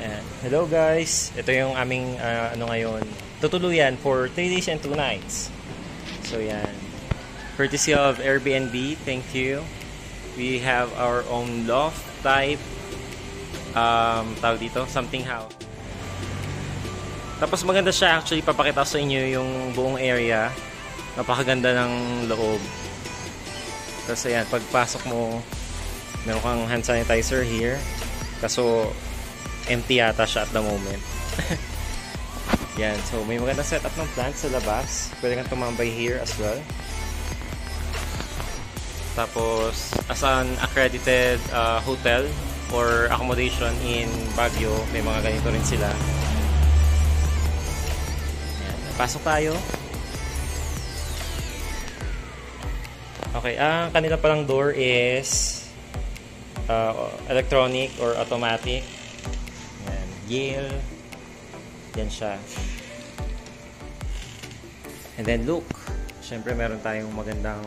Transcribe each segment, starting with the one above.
Ayan. Hello guys, ito yung aming ah, ano ngayon, tutuluyan for 3 days and 2 nights. So yan, courtesy of Airbnb, thank you. We have our own loft type, um, tawag dito, something house. Tapos maganda siya actually, papakita sa inyo yung buong area. Napakaganda ng loob. Tapos ayan, pagpasok mo, meron kang hand sanitizer here. Kaso, empty yata siya at the moment. Yan, so may magandang setup ng plants sa labas. Pwede kang tumambay here as well. Tapos, as an accredited uh, hotel or accommodation in Baguio, may mga ganito rin sila. Yan, pasok tayo. Okay, ang kanila palang door is uh, electronic or automatic. Yale. Yan siya. And then look, syempre meron tayong magandang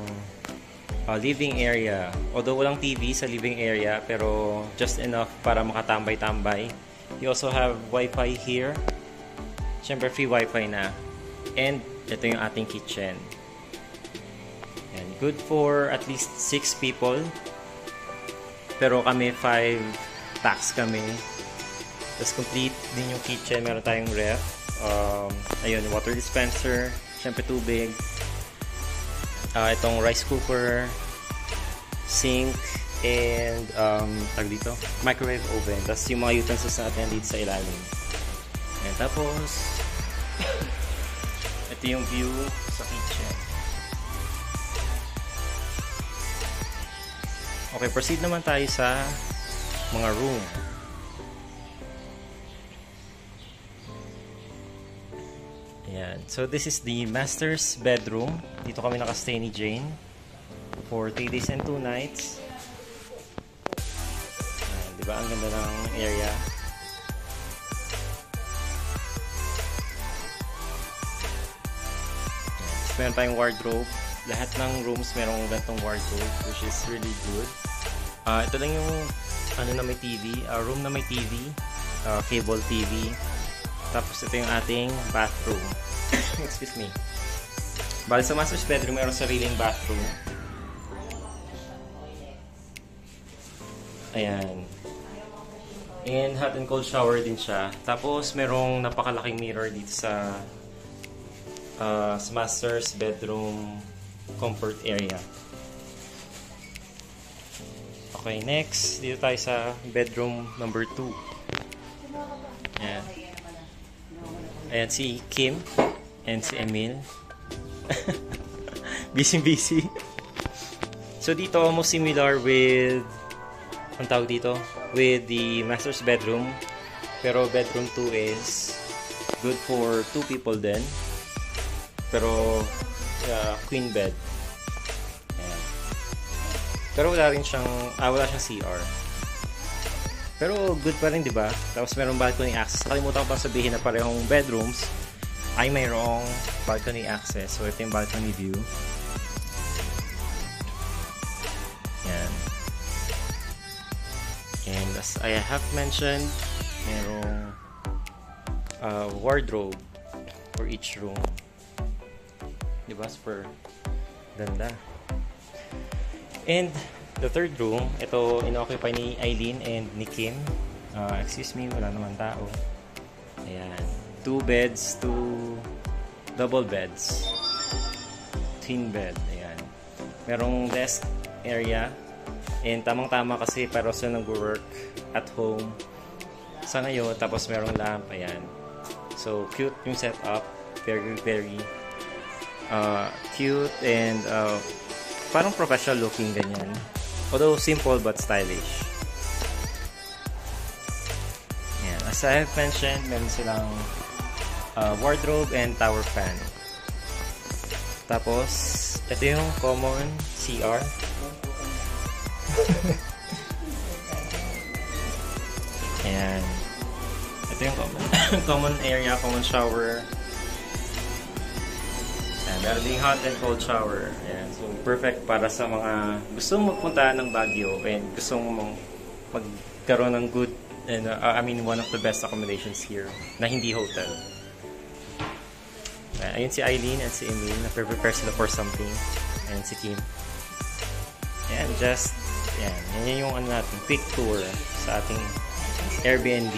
uh, living area. Although walang TV sa living area, pero just enough para makatambay-tambay. You also have wifi here. Syempre free wifi na. And ito yung ating kitchen. Yan, good for at least 6 people. Pero kami 5 tax kami. Tapos complete din yung kitchen. Meron tayong ref. Um, ayun, water dispenser. Siyempre tubig. Ah, itong rice cooker. Sink. And, um, tag dito, microwave oven. Tapos yung mga utensils natin dito sa ilalim. And tapos, ito yung view sa kitchen. Okay, proceed naman tayo sa mga room. Ayan. So, this is the master's bedroom. Dito kami nakastay ni Jane for 3 days and 2 nights. Ayan, di ba? Ang ganda ng area. Ayan. Meron tayong wardrobe. Lahat ng rooms merong gantong wardrobe which is really good. Ah, ito lang yung ano na may TV, ah, room na may TV, ah, cable TV. Tapos ito yung ating bathroom. Excuse me. Bali sa master's bedroom, meron sariling bathroom. Ayan. And hot and cold shower din siya. Tapos merong napakalaking mirror dito sa uh, sa master's bedroom comfort area. Okay, next. Dito tayo sa bedroom number 2. Ayan. Ayan si Kim and si Emil. busy busy. So dito almost similar with ang tawag dito with the master's bedroom. Pero bedroom 2 is good for two people din. Pero uh, queen bed. Ayan. Pero wala rin siyang ah, wala siyang CR. Pero good pa rin, 'di ba? Tapos merong balcony access. Nakalimutan ko pa sabihin na parehong bedrooms ay mayroong balcony access. So ito yung balcony view. Yan. And as I have mentioned, merong uh, wardrobe for each room. Di ba? Super ganda. And the third room, ito inoccupy ni Eileen and ni Kim. Uh, excuse me, wala naman tao. Ayan. Two beds, two double beds. Twin bed. Ayan. Merong desk area. And tamang-tama kasi pero sila nag-work at home sa ngayon. Tapos merong lamp. Ayan. So, cute yung setup. Very, very uh, cute and uh, parang professional looking ganyan. Although simple but stylish. Ayan. As I have mentioned, meron silang uh, wardrobe and tower fan. Tapos, ito yung common CR. Ayan. Ito yung common, common area, common shower. Ayan, meron ding hot and cold shower. Ayan, so perfect para sa mga gustong magpunta ng Baguio and gustong magkaroon ng good And uh, I mean, one of the best accommodations here na hindi hotel. Uh, ayun si Eileen and si Emil na prepare sila for something. And si Kim. Yan, just, yan. Yan yung ano natin, quick tour sa ating Airbnb.